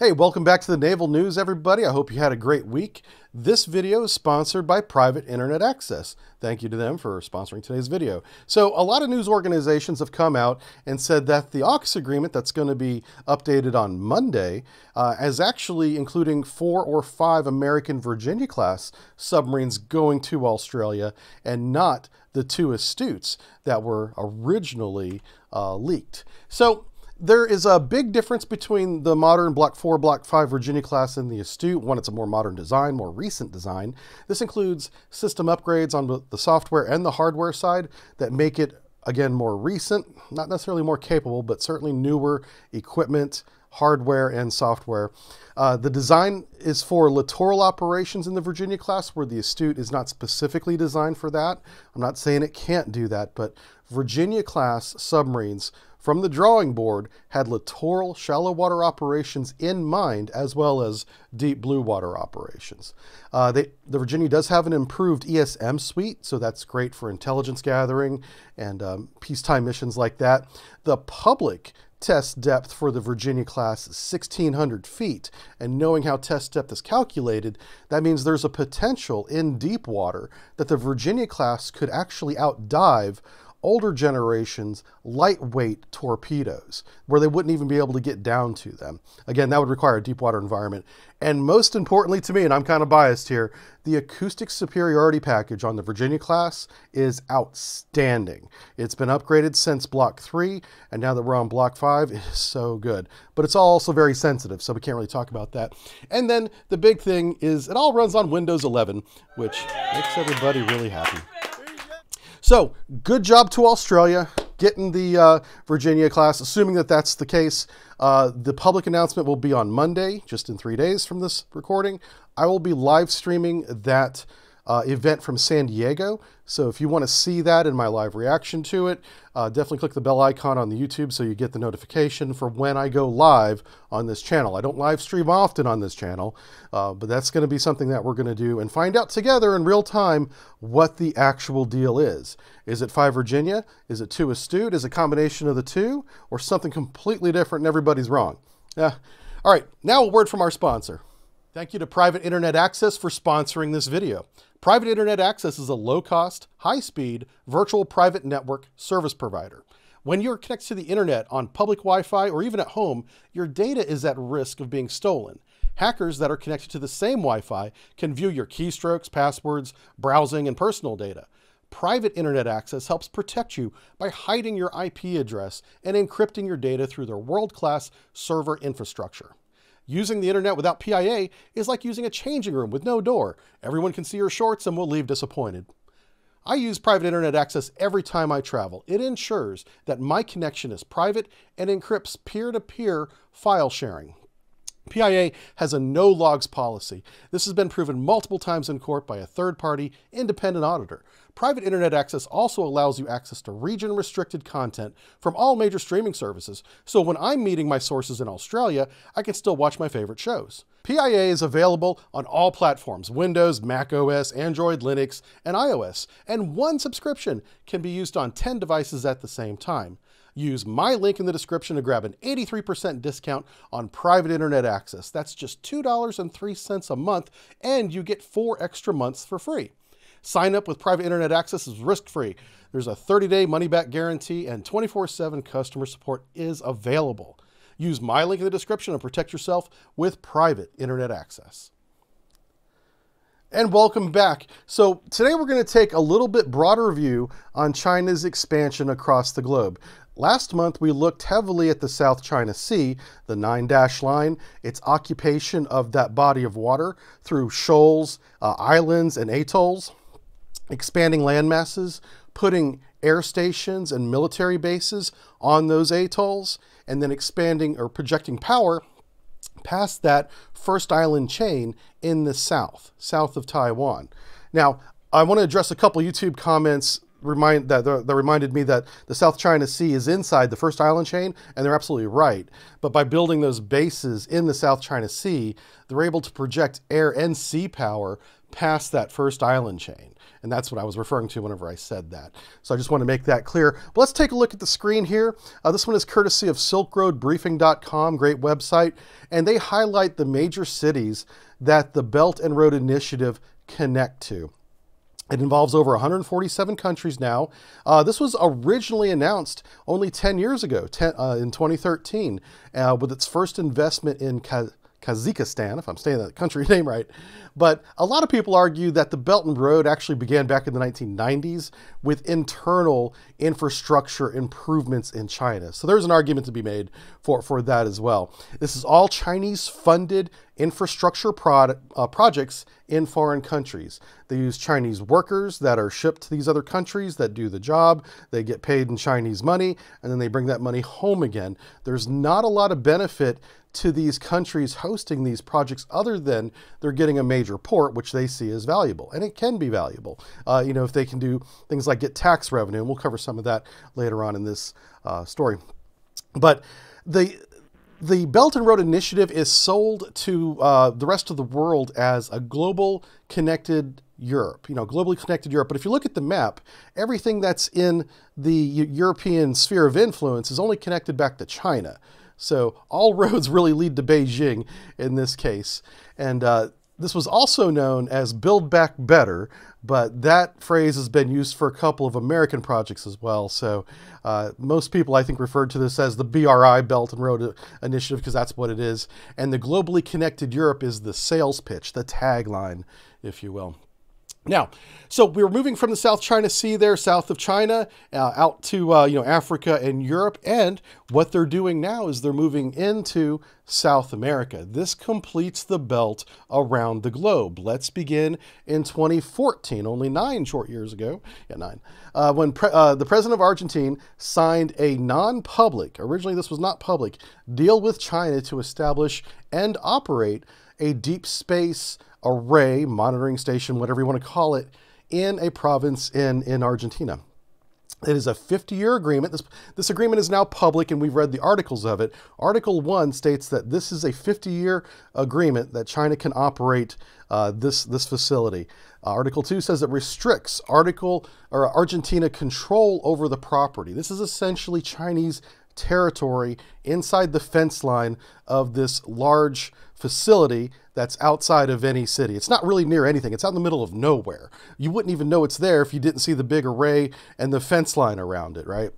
Hey, welcome back to the Naval News, everybody. I hope you had a great week. This video is sponsored by Private Internet Access. Thank you to them for sponsoring today's video. So a lot of news organizations have come out and said that the AUKUS agreement that's going to be updated on Monday uh, is actually including four or five American Virginia-class submarines going to Australia and not the two Astutes that were originally uh, leaked. So there is a big difference between the modern Block 4, Block 5 Virginia class and the Astute. One, it's a more modern design, more recent design. This includes system upgrades on the software and the hardware side that make it, again, more recent, not necessarily more capable, but certainly newer equipment, hardware, and software. Uh, the design is for littoral operations in the Virginia class, where the Astute is not specifically designed for that. I'm not saying it can't do that, but Virginia class submarines from the drawing board had littoral shallow water operations in mind as well as deep blue water operations. Uh, they, the Virginia does have an improved ESM suite, so that's great for intelligence gathering and um, peacetime missions like that. The public test depth for the Virginia class is 1,600 feet, and knowing how test depth is calculated, that means there's a potential in deep water that the Virginia class could actually outdive older generations lightweight torpedoes where they wouldn't even be able to get down to them. Again, that would require a deep water environment. And most importantly to me, and I'm kind of biased here, the acoustic superiority package on the Virginia class is outstanding. It's been upgraded since Block 3, and now that we're on Block 5, it is so good. But it's also very sensitive, so we can't really talk about that. And then the big thing is it all runs on Windows 11, which makes everybody really happy. So, good job to Australia getting the uh, Virginia class, assuming that that's the case. Uh, the public announcement will be on Monday, just in three days from this recording. I will be live streaming that uh, event from San Diego. So if you want to see that in my live reaction to it, uh, definitely click the bell icon on the YouTube so you get the notification for when I go live on this channel. I don't live stream often on this channel, uh, but that's going to be something that we're going to do and find out together in real time what the actual deal is. Is it 5 Virginia? Is it 2 Astute? Is it a combination of the two? Or something completely different and everybody's wrong? Yeah. All right, now a word from our sponsor. Thank you to Private Internet Access for sponsoring this video. Private Internet Access is a low-cost, high-speed, virtual private network service provider. When you're connected to the internet on public Wi-Fi or even at home, your data is at risk of being stolen. Hackers that are connected to the same Wi-Fi can view your keystrokes, passwords, browsing, and personal data. Private Internet Access helps protect you by hiding your IP address and encrypting your data through their world-class server infrastructure. Using the internet without PIA is like using a changing room with no door. Everyone can see your shorts and will leave disappointed. I use private internet access every time I travel. It ensures that my connection is private and encrypts peer-to-peer -peer file sharing. PIA has a no logs policy. This has been proven multiple times in court by a third party independent auditor. Private internet access also allows you access to region restricted content from all major streaming services. So when I'm meeting my sources in Australia, I can still watch my favorite shows. PIA is available on all platforms Windows, Mac OS, Android, Linux, and iOS, and one subscription can be used on 10 devices at the same time. Use my link in the description to grab an 83% discount on private internet access. That's just $2.03 a month, and you get four extra months for free. Sign up with private internet access is risk-free. There's a 30-day money-back guarantee, and 24-7 customer support is available. Use my link in the description and protect yourself with private internet access. And welcome back. So today we're going to take a little bit broader view on China's expansion across the globe. Last month, we looked heavily at the South China Sea, the nine dash line, its occupation of that body of water through shoals, uh, islands, and atolls, expanding land masses, putting air stations and military bases on those atolls, and then expanding or projecting power past that first island chain in the south, south of Taiwan. Now, I want to address a couple YouTube comments remind that that reminded me that the South China Sea is inside the first island chain, and they're absolutely right. But by building those bases in the South China Sea, they're able to project air and sea power past that first island chain. And that's what I was referring to whenever I said that. So I just want to make that clear. But let's take a look at the screen here. Uh, this one is courtesy of SilkRoadBriefing.com, great website. And they highlight the major cities that the Belt and Road Initiative connect to. It involves over 147 countries now. Uh, this was originally announced only 10 years ago, 10, uh, in 2013, uh, with its first investment in Kazakhstan, if I'm saying that country name right. But a lot of people argue that the Belt and Road actually began back in the 1990s with internal infrastructure improvements in China. So there's an argument to be made for, for that as well. This is all Chinese funded infrastructure product, uh, projects in foreign countries. They use Chinese workers that are shipped to these other countries that do the job. They get paid in Chinese money and then they bring that money home again. There's not a lot of benefit to these countries hosting these projects other than they're getting a major port, which they see as valuable. And it can be valuable, uh, you know, if they can do things like get tax revenue. And we'll cover some of that later on in this uh, story. But the the Belt and Road Initiative is sold to uh, the rest of the world as a global connected Europe, you know, globally connected Europe. But if you look at the map, everything that's in the European sphere of influence is only connected back to China. So all roads really lead to Beijing in this case. And uh, this was also known as Build Back Better, but that phrase has been used for a couple of American projects as well. So uh, most people, I think, referred to this as the BRI Belt and Road Initiative because that's what it is. And the Globally Connected Europe is the sales pitch, the tagline, if you will. Now, so we're moving from the South China Sea there, south of China, uh, out to uh, you know Africa and Europe, and what they're doing now is they're moving into South America. This completes the belt around the globe. Let's begin in 2014, only nine short years ago, yeah, nine, uh, when uh, the president of Argentina signed a non-public, originally this was not public, deal with China to establish and operate a deep space array, monitoring station, whatever you want to call it, in a province in, in Argentina. It is a 50-year agreement. This, this agreement is now public, and we've read the articles of it. Article 1 states that this is a 50-year agreement that China can operate uh, this, this facility. Uh, Article 2 says it restricts Article or Argentina control over the property. This is essentially Chinese territory inside the fence line of this large facility that's outside of any city. It's not really near anything. It's out in the middle of nowhere. You wouldn't even know it's there if you didn't see the big array and the fence line around it, right?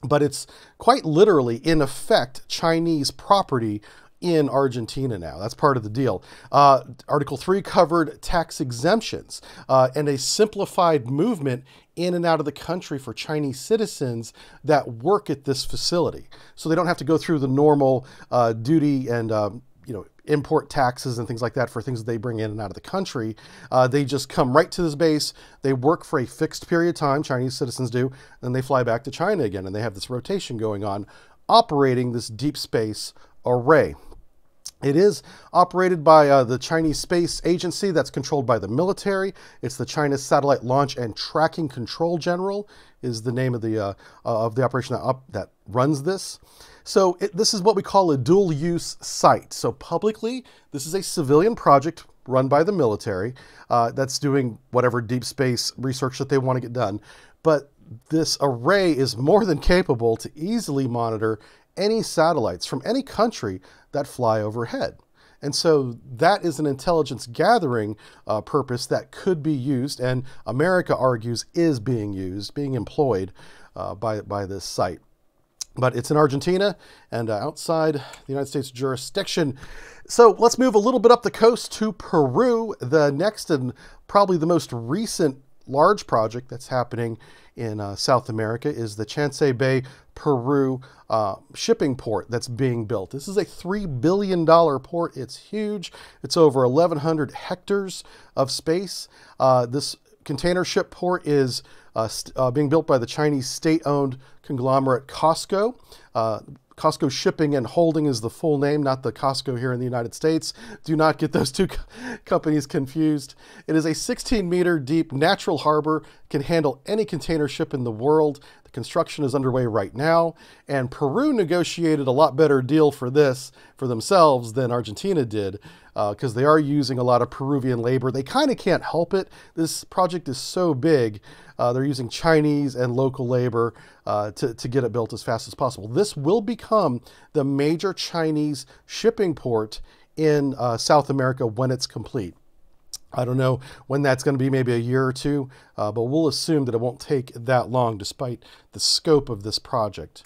But it's quite literally, in effect, Chinese property in Argentina now. That's part of the deal. Uh, Article 3 covered tax exemptions uh, and a simplified movement in and out of the country for Chinese citizens that work at this facility. So they don't have to go through the normal uh, duty and um, you know import taxes and things like that for things that they bring in and out of the country. Uh, they just come right to this base. They work for a fixed period of time, Chinese citizens do, and they fly back to China again. And they have this rotation going on, operating this deep space array. It is operated by uh, the Chinese Space Agency that's controlled by the military. It's the China Satellite Launch and Tracking Control General is the name of the, uh, of the operation that, up, that runs this. So it, this is what we call a dual use site. So publicly, this is a civilian project run by the military uh, that's doing whatever deep space research that they want to get done. But this array is more than capable to easily monitor any satellites from any country that fly overhead. And so that is an intelligence gathering uh, purpose that could be used, and America argues is being used, being employed uh, by, by this site. But it's in Argentina and uh, outside the United States jurisdiction. So let's move a little bit up the coast to Peru. The next and probably the most recent large project that's happening in uh, South America is the Chancay Bay, Peru uh, shipping port that's being built. This is a $3 billion port. It's huge. It's over 1,100 hectares of space. Uh, this container ship port is being built by the Chinese state-owned conglomerate COSCO. Uh, Costco Shipping and Holding is the full name, not the Costco here in the United States. Do not get those two companies confused. It is a 16 meter deep natural harbor, can handle any container ship in the world. Construction is underway right now, and Peru negotiated a lot better deal for this for themselves than Argentina did because uh, they are using a lot of Peruvian labor. They kind of can't help it. This project is so big. Uh, they're using Chinese and local labor uh, to, to get it built as fast as possible. This will become the major Chinese shipping port in uh, South America when it's complete. I don't know when that's going to be, maybe a year or two, uh, but we'll assume that it won't take that long despite the scope of this project.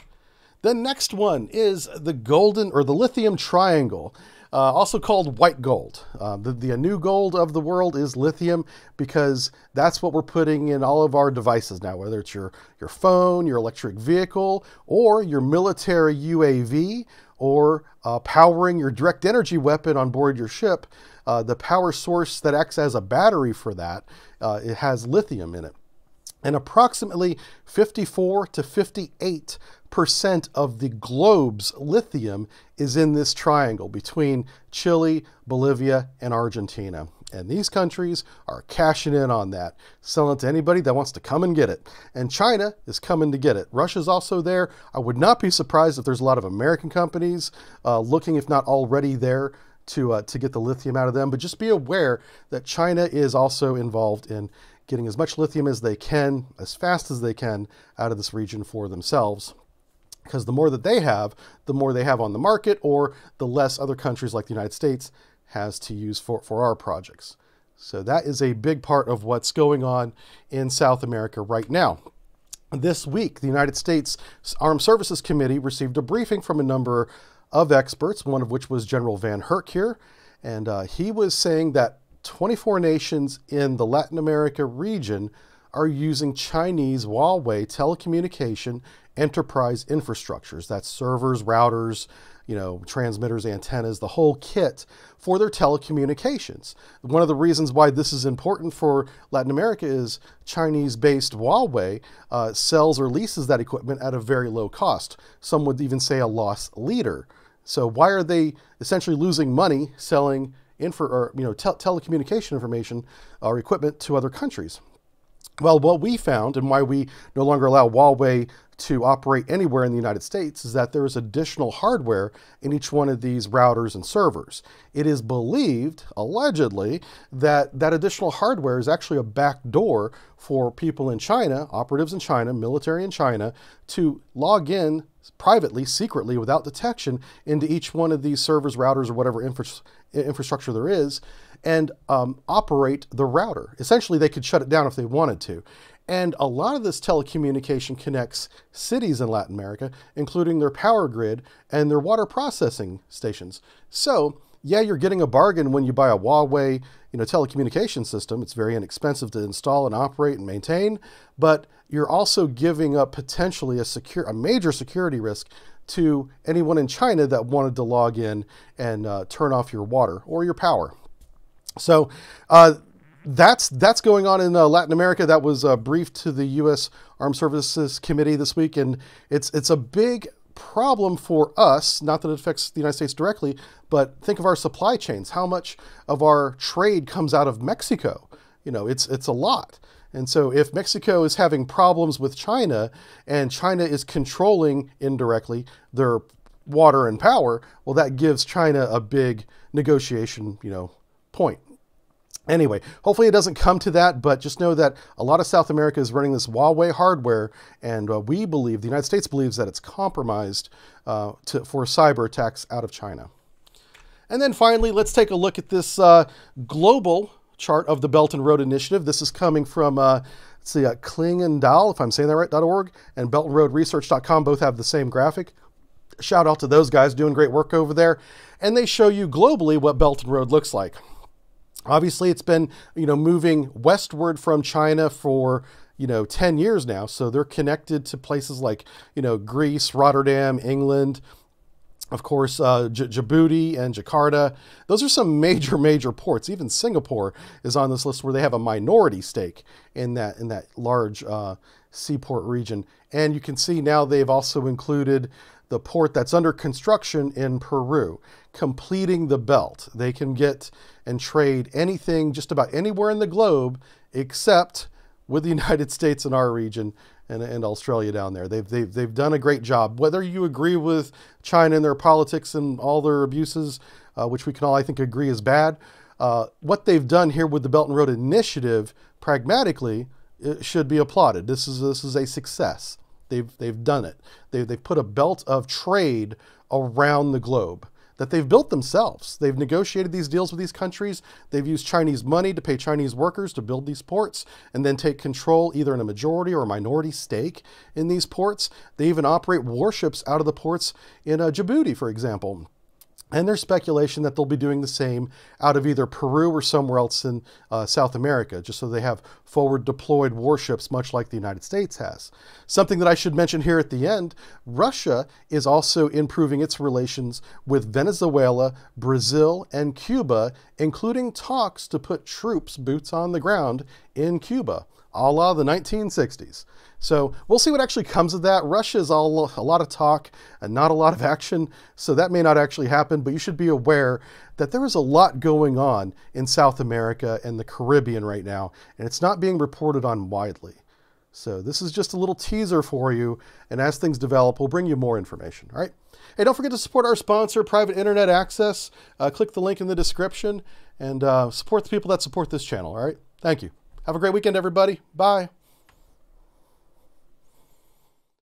The next one is the golden or the lithium triangle uh, also called white gold. Uh, the, the new gold of the world is lithium because that's what we're putting in all of our devices now, whether it's your, your phone, your electric vehicle, or your military UAV, or uh, powering your direct energy weapon on board your ship. Uh, the power source that acts as a battery for that, uh, it has lithium in it. And approximately 54 to 58 percent of the globe's lithium is in this triangle between Chile, Bolivia, and Argentina. And these countries are cashing in on that, selling it to anybody that wants to come and get it. And China is coming to get it. Russia's also there. I would not be surprised if there's a lot of American companies uh, looking, if not already there, to, uh, to get the lithium out of them. But just be aware that China is also involved in getting as much lithium as they can, as fast as they can, out of this region for themselves because the more that they have, the more they have on the market, or the less other countries like the United States has to use for, for our projects. So that is a big part of what's going on in South America right now. This week, the United States Armed Services Committee received a briefing from a number of experts, one of which was General VanHerck here, and uh, he was saying that 24 nations in the Latin America region are using Chinese Huawei telecommunication enterprise infrastructures. That's servers, routers, you know, transmitters, antennas, the whole kit for their telecommunications. One of the reasons why this is important for Latin America is Chinese-based Huawei uh, sells or leases that equipment at a very low cost. Some would even say a loss leader. So why are they essentially losing money selling info or you know te telecommunication information or equipment to other countries? Well, what we found and why we no longer allow Huawei to operate anywhere in the United States is that there is additional hardware in each one of these routers and servers. It is believed, allegedly, that that additional hardware is actually a backdoor for people in China, operatives in China, military in China, to log in privately, secretly, without detection into each one of these servers, routers, or whatever infra infrastructure there is, and um, operate the router. Essentially, they could shut it down if they wanted to. And a lot of this telecommunication connects cities in Latin America, including their power grid and their water processing stations. So, yeah, you're getting a bargain when you buy a Huawei you know, telecommunication system. It's very inexpensive to install and operate and maintain, but you're also giving up potentially a secure, a major security risk to anyone in China that wanted to log in and uh, turn off your water or your power. So uh, that's that's going on in uh, Latin America. That was uh, briefed to the U.S. Armed Services Committee this week, and it's it's a big problem for us. Not that it affects the United States directly, but think of our supply chains. How much of our trade comes out of Mexico? You know, it's it's a lot. And so if Mexico is having problems with China and China is controlling indirectly their water and power, well, that gives China a big negotiation, you know, point. Anyway, hopefully it doesn't come to that, but just know that a lot of South America is running this Huawei hardware, and uh, we believe, the United States believes that it's compromised uh, to, for cyber attacks out of China. And then finally, let's take a look at this uh, global chart of the Belt and Road Initiative. This is coming from, uh, let's see, uh, Clingendael, if I'm saying that right, .org, and beltandroadresearch.com both have the same graphic. Shout out to those guys doing great work over there. And they show you globally what Belt and Road looks like. Obviously, it's been you know moving westward from China for you know 10 years now, so they're connected to places like you know Greece, Rotterdam, England, of course, uh, Djibouti and Jakarta. Those are some major, major ports. Even Singapore is on this list where they have a minority stake in that in that large uh, seaport region. And you can see now they've also included the port that's under construction in Peru, completing the belt. They can get and trade anything just about anywhere in the globe except with the United States in our region and, and Australia down there. They've, they've, they've done a great job. Whether you agree with China and their politics and all their abuses, uh, which we can all, I think, agree is bad, uh, what they've done here with the Belt and Road Initiative, pragmatically, should be applauded. This is, this is a success. They've, they've done it. They, they've put a belt of trade around the globe that they've built themselves. They've negotiated these deals with these countries. They've used Chinese money to pay Chinese workers to build these ports and then take control either in a majority or a minority stake in these ports. They even operate warships out of the ports in uh, Djibouti, for example. And there's speculation that they'll be doing the same out of either Peru or somewhere else in uh, South America, just so they have forward deployed warships, much like the United States has. Something that I should mention here at the end Russia is also improving its relations with Venezuela, Brazil, and Cuba, including talks to put troops, boots on the ground, in Cuba a la the 1960s. So we'll see what actually comes of that. Russia is all a lot of talk and not a lot of action, so that may not actually happen, but you should be aware that there is a lot going on in South America and the Caribbean right now, and it's not being reported on widely. So this is just a little teaser for you, and as things develop, we'll bring you more information, all right? Hey, don't forget to support our sponsor, Private Internet Access. Uh, click the link in the description and uh, support the people that support this channel, all right? Thank you. Have a great weekend, everybody. Bye.